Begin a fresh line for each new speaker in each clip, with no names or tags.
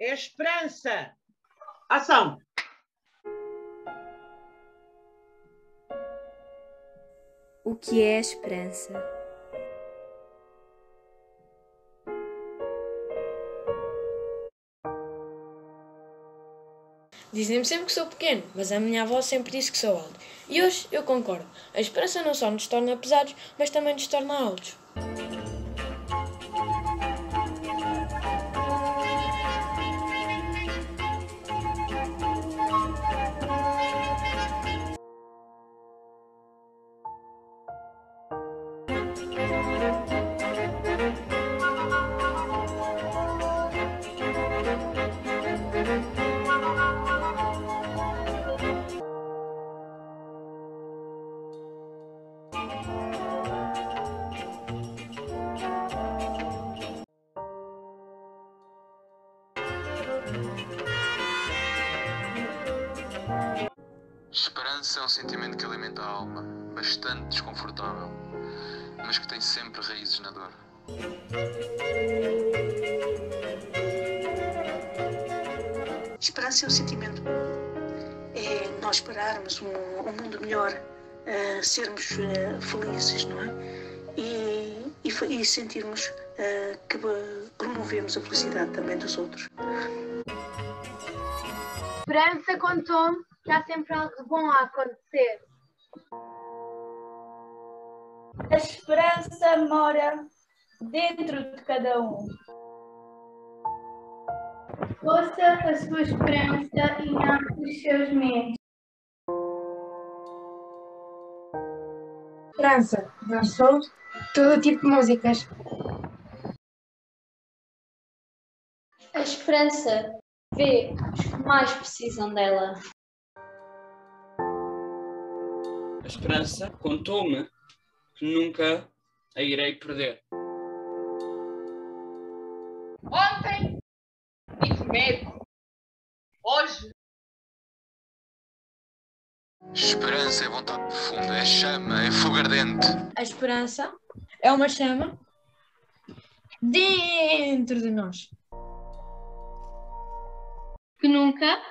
é a esperança. Ação!
O que é a esperança?
Dizem-me sempre que sou pequeno, mas a minha avó sempre disse que sou alto. E hoje eu concordo. A esperança não só nos torna pesados, mas também nos torna altos.
Esperança é um sentimento que alimenta a alma, bastante desconfortável, mas que tem sempre raízes na dor.
Esperança é um sentimento. É nós esperarmos um, um mundo melhor, uh, sermos uh, felizes, não é? E, e, e sentirmos uh, que promovemos a felicidade também dos outros.
Esperança contou-me que há sempre algo de bom a acontecer.
A esperança mora dentro de cada um. Ouça a sua esperança e não os seus medos.
Esperança dançou todo tipo de músicas.
A esperança vê os mais precisam dela.
A esperança contou-me que nunca a irei perder.
Ontem tive medo. Hoje.
Esperança é vontade profunda, é chama, é fogo ardente.
A esperança é uma chama dentro de nós.
Que nunca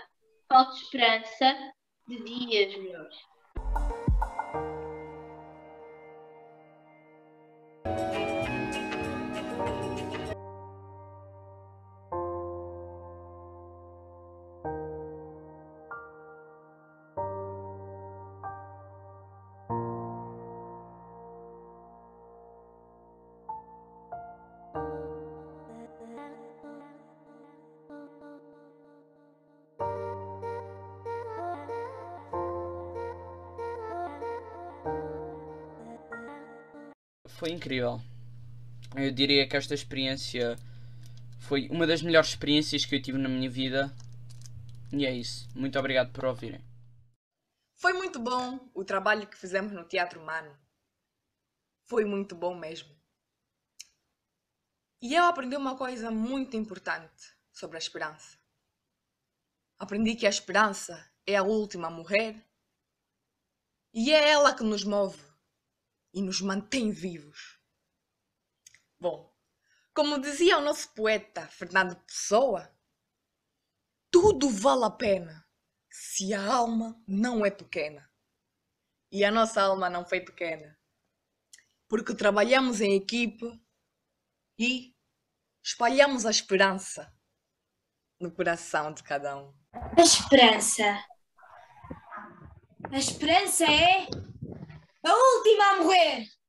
falte esperança de dias melhores.
Foi incrível. Eu diria que esta experiência foi uma das melhores experiências que eu tive na minha vida. E é isso. Muito obrigado por ouvirem.
Foi muito bom o trabalho que fizemos no Teatro Humano. Foi muito bom mesmo. E eu aprendi uma coisa muito importante sobre a esperança. Aprendi que a esperança é a última a morrer e é ela que nos move e nos mantém vivos. Bom, como dizia o nosso poeta Fernando Pessoa, tudo vale a pena se a alma não é pequena. E a nossa alma não foi pequena, porque trabalhamos em equipe e espalhamos a esperança no coração de cada um.
A esperança. A esperança é a última a morrer.
Ah!